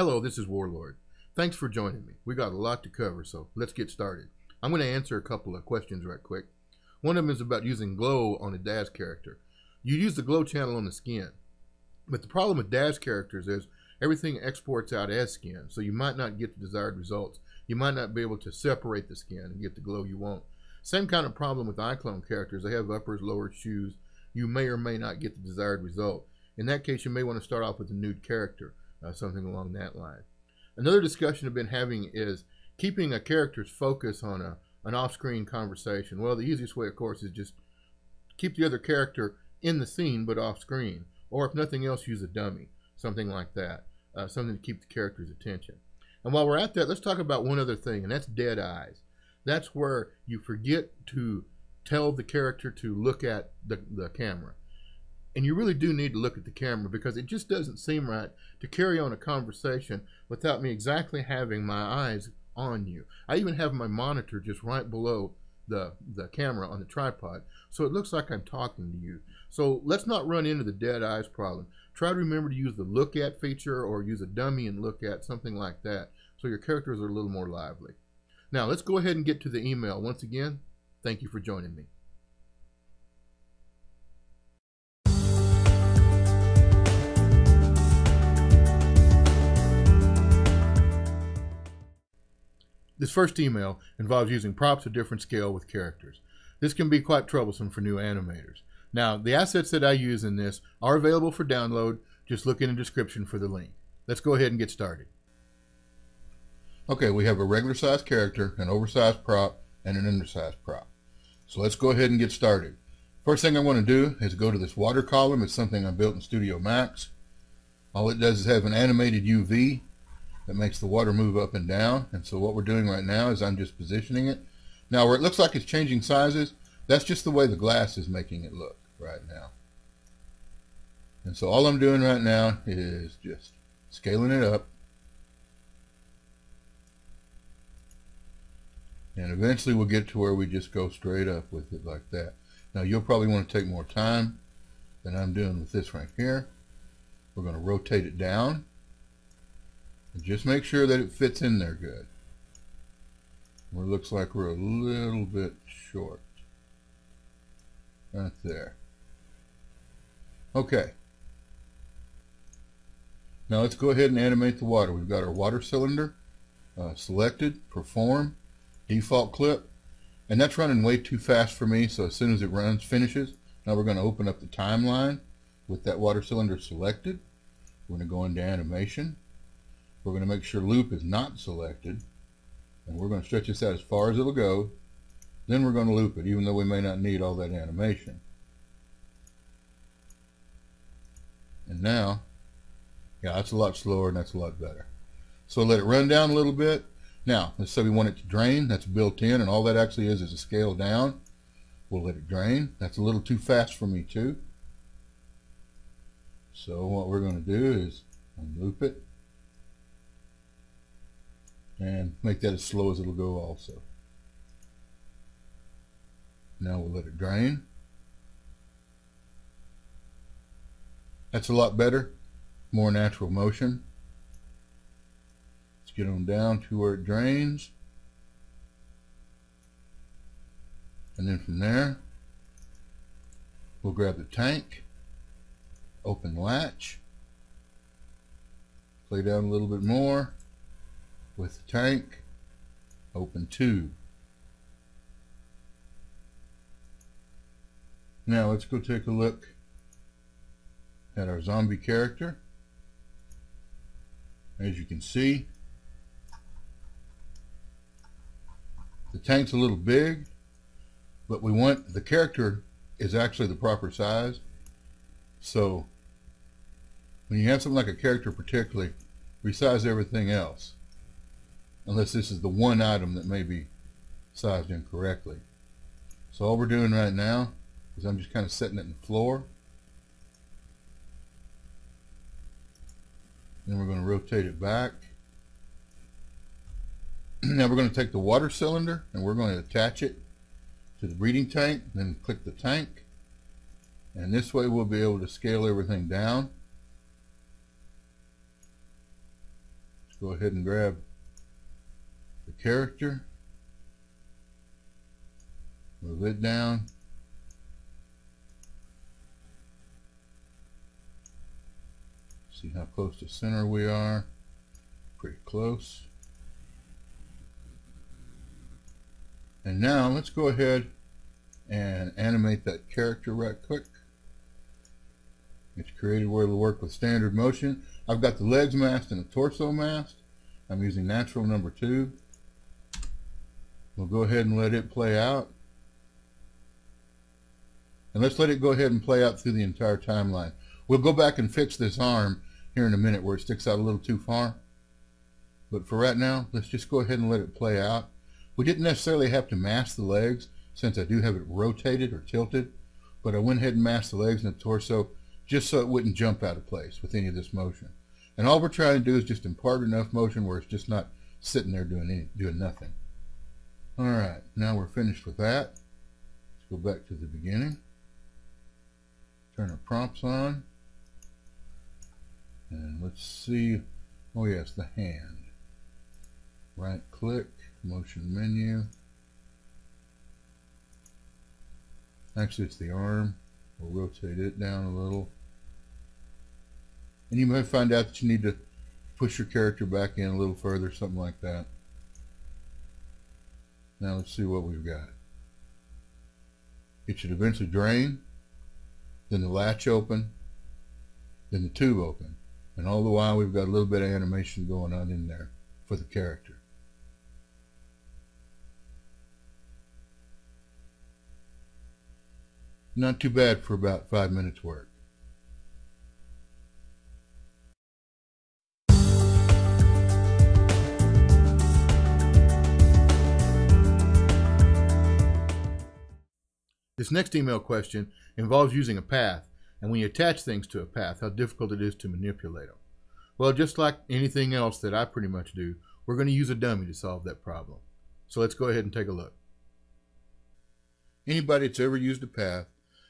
Hello, this is Warlord. Thanks for joining me. We got a lot to cover, so let's get started. I'm going to answer a couple of questions right quick. One of them is about using glow on a Daz character. You use the glow channel on the skin, but the problem with Daz characters is everything exports out as skin, so you might not get the desired results. You might not be able to separate the skin and get the glow you want. Same kind of problem with iClone characters. They have uppers, lowers, shoes. You may or may not get the desired result. In that case, you may want to start off with a nude character uh, something along that line. Another discussion I've been having is keeping a character's focus on a, an off-screen conversation. Well, the easiest way, of course, is just keep the other character in the scene but off-screen. Or if nothing else, use a dummy, something like that, uh, something to keep the character's attention. And while we're at that, let's talk about one other thing, and that's dead eyes. That's where you forget to tell the character to look at the, the camera and you really do need to look at the camera because it just doesn't seem right to carry on a conversation without me exactly having my eyes on you. I even have my monitor just right below the, the camera on the tripod, so it looks like I'm talking to you. So let's not run into the dead eyes problem. Try to remember to use the look at feature or use a dummy and look at, something like that, so your characters are a little more lively. Now let's go ahead and get to the email. Once again, thank you for joining me. This first email involves using props of different scale with characters. This can be quite troublesome for new animators. Now, the assets that I use in this are available for download. Just look in the description for the link. Let's go ahead and get started. Okay, we have a regular size character, an oversized prop, and an undersized prop. So let's go ahead and get started. First thing I want to do is go to this water column. It's something I built in Studio Max. All it does is have an animated UV that makes the water move up and down. And so what we're doing right now is I'm just positioning it. Now where it looks like it's changing sizes, that's just the way the glass is making it look right now. And so all I'm doing right now is just scaling it up. And eventually we'll get to where we just go straight up with it like that. Now you'll probably want to take more time than I'm doing with this right here. We're going to rotate it down. Just make sure that it fits in there good. Where it looks like we're a little bit short. Right there. Okay. Now let's go ahead and animate the water. We've got our water cylinder uh, selected, perform, default clip, and that's running way too fast for me, so as soon as it runs, finishes, now we're going to open up the timeline with that water cylinder selected. We're going to go into animation, we're going to make sure loop is not selected. And we're going to stretch this out as far as it'll go. Then we're going to loop it, even though we may not need all that animation. And now, yeah, that's a lot slower and that's a lot better. So let it run down a little bit. Now, let's say we want it to drain. That's built in, and all that actually is is a scale down. We'll let it drain. That's a little too fast for me, too. So what we're going to do is unloop it and make that as slow as it'll go also. Now we'll let it drain. That's a lot better, more natural motion. Let's get on down to where it drains. And then from there, we'll grab the tank, open latch, play down a little bit more, with the tank, open tube. Now let's go take a look at our zombie character. As you can see, the tank's a little big, but we want the character is actually the proper size. So when you have something like a character particularly, resize everything else unless this is the one item that may be sized incorrectly. So all we're doing right now is I'm just kind of setting it in the floor. Then we're going to rotate it back. now we're going to take the water cylinder and we're going to attach it to the breeding tank, then click the tank. And this way we'll be able to scale everything down. Let's go ahead and grab character, move it down, see how close to center we are, pretty close. And now let's go ahead and animate that character right quick. It's created where it'll work with standard motion. I've got the legs masked and the torso masked. I'm using natural number two. We'll go ahead and let it play out. And let's let it go ahead and play out through the entire timeline. We'll go back and fix this arm here in a minute where it sticks out a little too far. But for right now, let's just go ahead and let it play out. We didn't necessarily have to mask the legs since I do have it rotated or tilted, but I went ahead and masked the legs and the torso just so it wouldn't jump out of place with any of this motion. And all we're trying to do is just impart enough motion where it's just not sitting there doing any, doing nothing. All right, now we're finished with that. Let's go back to the beginning. Turn our prompts on. And let's see, oh yes, the hand. Right click, motion menu. Actually, it's the arm. We'll rotate it down a little. And you might find out that you need to push your character back in a little further, something like that. Now let's see what we've got. It should eventually drain, then the latch open, then the tube open. And all the while we've got a little bit of animation going on in there for the character. Not too bad for about five minutes work. Next email question involves using a path, and when you attach things to a path, how difficult it is to manipulate them. Well, just like anything else that I pretty much do, we're going to use a dummy to solve that problem. So let's go ahead and take a look. Anybody that's ever used a path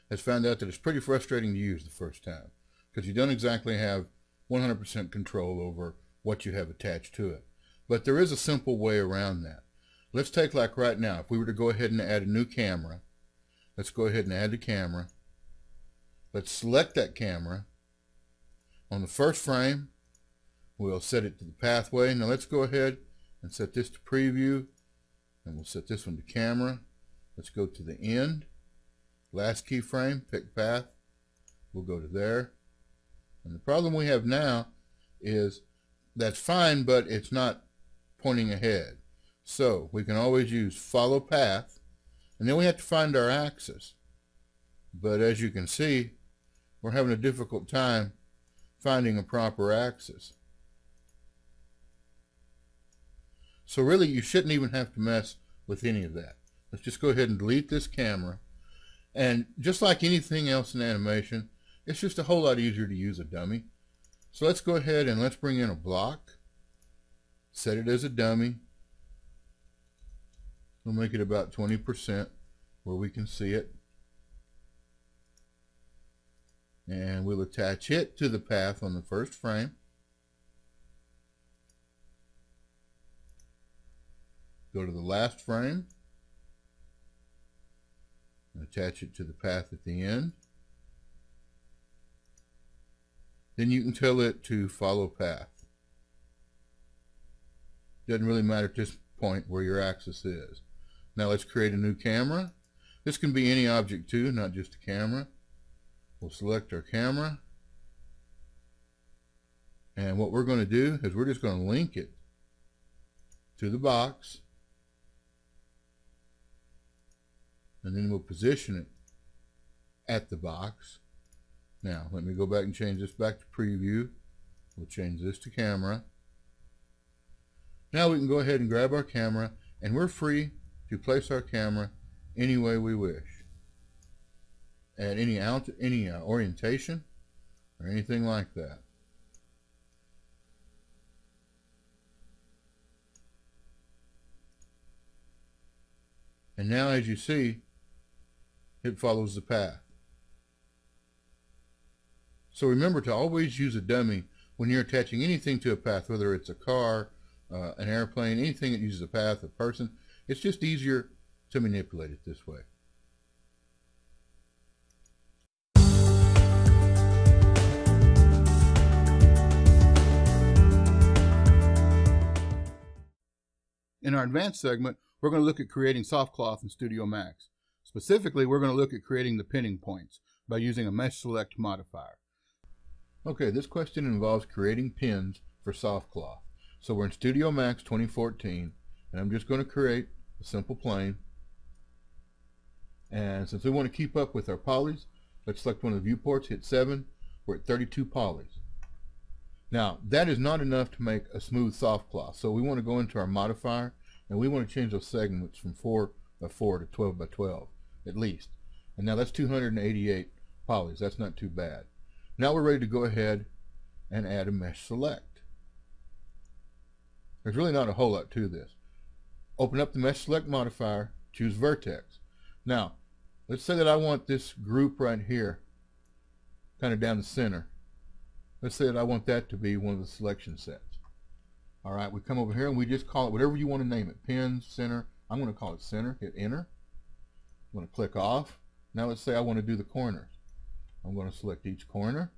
has found out that it's pretty frustrating to use the first time because you don't exactly have 100% control over what you have attached to it. But there is a simple way around that. Let's take like right now, if we were to go ahead and add a new camera, Let's go ahead and add the camera. Let's select that camera. On the first frame, we'll set it to the pathway. Now let's go ahead and set this to preview. And we'll set this one to camera. Let's go to the end. Last keyframe, pick path. We'll go to there. And the problem we have now is that's fine, but it's not pointing ahead. So we can always use follow path and then we have to find our axis. But as you can see, we're having a difficult time finding a proper axis. So really, you shouldn't even have to mess with any of that. Let's just go ahead and delete this camera. And just like anything else in animation, it's just a whole lot easier to use a dummy. So let's go ahead and let's bring in a block, set it as a dummy, We'll make it about 20% where we can see it. And we'll attach it to the path on the first frame. Go to the last frame. Attach it to the path at the end. Then you can tell it to follow path. Doesn't really matter at this point where your axis is. Now let's create a new camera. This can be any object too, not just a camera. We'll select our camera. And what we're going to do is we're just going to link it to the box. And then we'll position it at the box. Now, let me go back and change this back to preview. We'll change this to camera. Now we can go ahead and grab our camera and we're free to place our camera any way we wish. At any out any uh, orientation or anything like that. And now as you see, it follows the path. So remember to always use a dummy when you're attaching anything to a path, whether it's a car, uh, an airplane, anything that uses a path, a person, it's just easier to manipulate it this way. In our advanced segment, we're going to look at creating soft cloth in Studio Max. Specifically, we're going to look at creating the pinning points by using a mesh select modifier. Okay, this question involves creating pins for soft cloth. So we're in Studio Max 2014, and I'm just going to create a simple plane. And since we want to keep up with our polys, let's select one of the viewports, hit 7. We're at 32 polys. Now, that is not enough to make a smooth soft cloth. So we want to go into our modifier, and we want to change those segments from 4 by 4 to 12 by 12, at least. And now that's 288 polys. That's not too bad. Now we're ready to go ahead and add a mesh select. There's really not a whole lot to this. Open up the mesh select modifier, choose vertex. Now, let's say that I want this group right here, kind of down the center. Let's say that I want that to be one of the selection sets. All right, we come over here and we just call it whatever you want to name it. Pins, center. I'm going to call it center. Hit enter. I'm going to click off. Now let's say I want to do the corners. I'm going to select each corner.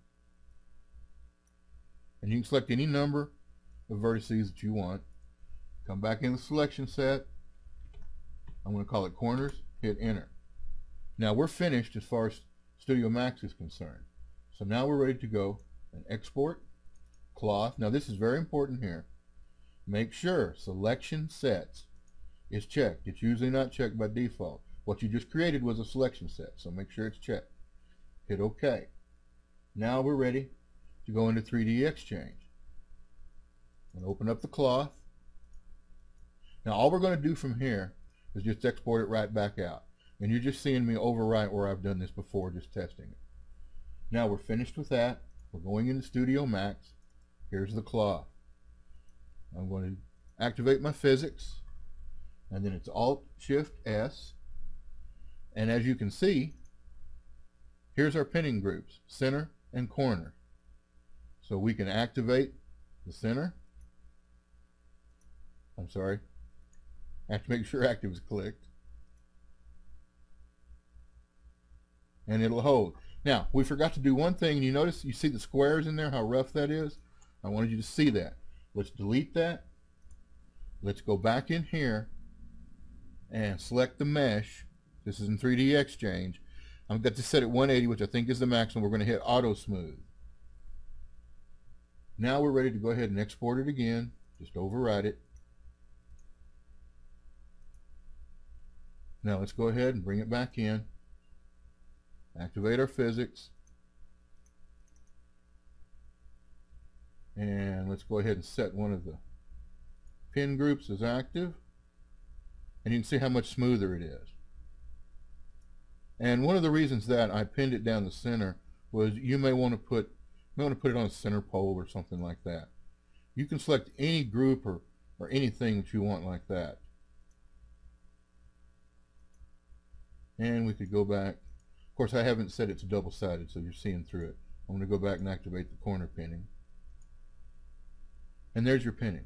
And you can select any number of vertices that you want. Come back in the selection set. I'm going to call it corners. Hit enter. Now we're finished as far as Studio Max is concerned. So now we're ready to go and export cloth. Now this is very important here. Make sure selection sets is checked. It's usually not checked by default. What you just created was a selection set, so make sure it's checked. Hit OK. Now we're ready to go into 3D Exchange. And open up the cloth. Now all we're going to do from here is just export it right back out. And you're just seeing me overwrite where I've done this before, just testing it. Now we're finished with that. We're going into Studio Max. Here's the cloth. I'm going to activate my physics. And then it's Alt-Shift-S. And as you can see, here's our pinning groups, center and corner. So we can activate the center. I'm sorry. I have to make sure active is clicked. And it'll hold. Now, we forgot to do one thing. You notice, you see the squares in there, how rough that is? I wanted you to see that. Let's delete that. Let's go back in here and select the mesh. This is in 3D Exchange. I've got to set it 180, which I think is the maximum. We're going to hit Auto Smooth. Now we're ready to go ahead and export it again. Just override it. Now let's go ahead and bring it back in. Activate our physics. And let's go ahead and set one of the pin groups as active. And you can see how much smoother it is. And one of the reasons that I pinned it down the center was you may want to put you may want to put it on a center pole or something like that. You can select any group or, or anything that you want like that. And we could go back. Of course, I haven't said it's double-sided, so you're seeing through it. I'm going to go back and activate the corner pinning. And there's your pinning.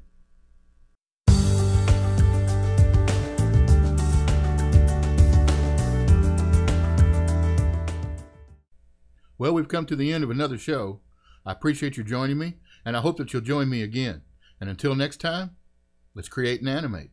Well, we've come to the end of another show. I appreciate you joining me, and I hope that you'll join me again. And until next time, let's create and animate.